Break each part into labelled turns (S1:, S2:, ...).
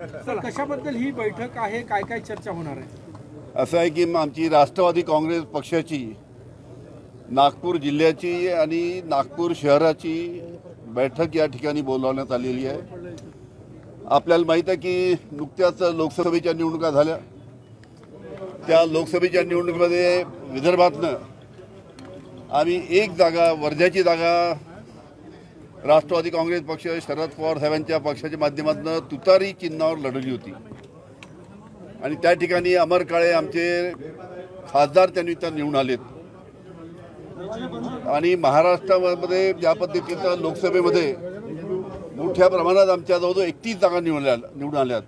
S1: कशाबद्दल ही बैठक आहे? काय काय चर्चा होणार आहे?
S2: असं आहे की आमची राष्ट्रवादी काँग्रेस पक्षाची नागपूर जिल्ह्याची आणि नागपूर शहराची बैठक या ठिकाणी बोलावण्यात आलेली आहे. आपल्याला माहीत आहे की नुकत्याच लोकसभेच्या निवडणुका झाल्या. त्या लोकसभेच्या निवडणुकीमध्ये विदर्भातनं आम्ही एक जागा वर्ध्याची जागा राष्ट्रवादी काँग्रेस पक्ष शरद पवार साहेबांच्या पक्षाच्या माध्यमातून तुतारी चिन्हावर लढवली होती. आणि त्या ठिकाणी अमर काळे आमचे खासदार त्यांनी त्या निवडून आलेत. आणि महाराष्ट्रामध्ये ज्या पद्धतीचं लोकसभेमध्ये मोठ्या प्रमाणात आमच्या जवळजवळ एकतीस जागा निवडल्या निवडून आल्यात.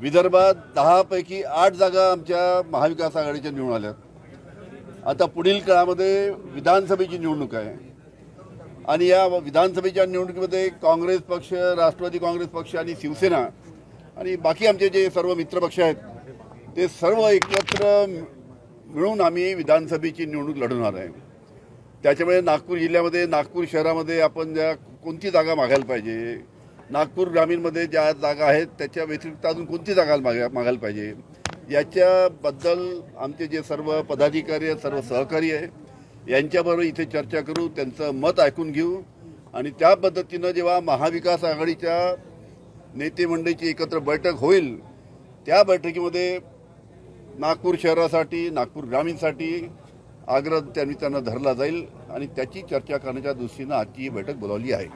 S2: विदर्भात दहापैकी आठ जागा आमच्या महाविकास आघाडीच्या निवडून आल्यात. आता पुढील काळामध्ये विधानसभेची निवडणूक आहे. आणि या विधानसभेच्या निवडणुकीमध्ये काँग्रेस पक्ष राष्ट्रवादी काँग्रेस पक्ष आणि शिवसेना आणि बाकी आमचे जे सर्व मित्रपक्ष आहेत ते सर्व एकत्र मिळून आम्ही विधानसभेची निवडणूक लढवणार आहे. त्याच्यामुळे नागपूर जिल्ह्यामध्ये नागपूर शहरामध्ये आपण ज्या कोणती जागा मागायला पाहिजे नागपूर ग्रामीणमध्ये ज्या जागा आहेत त्याच्या व्यतिरिक्त अजून कोणती जागा मागा मागायला पाहिजे याच्याबद्दल आमचे जे सर्व पदाधिकारी आहेत सर्व सहकारी आहे यांच्याबरोबर इथे चर्चा करू त्यांचं मत ऐकून घेऊ. आणि त्या पद्धतीनं जेव्हा महाविकास आघाडीच्या नेते मंडळीची एकत्र बैठक होईल त्या बैठकीमध्ये नागपूर शहरासाठी नागपूर ग्रामीणसाठी आग्रह त्यांनी त्यांना धरला जाईल आणि त्याची चर्चा करण्याच्या दृष्टीनं आजची ही बैठक बोलावली आहे.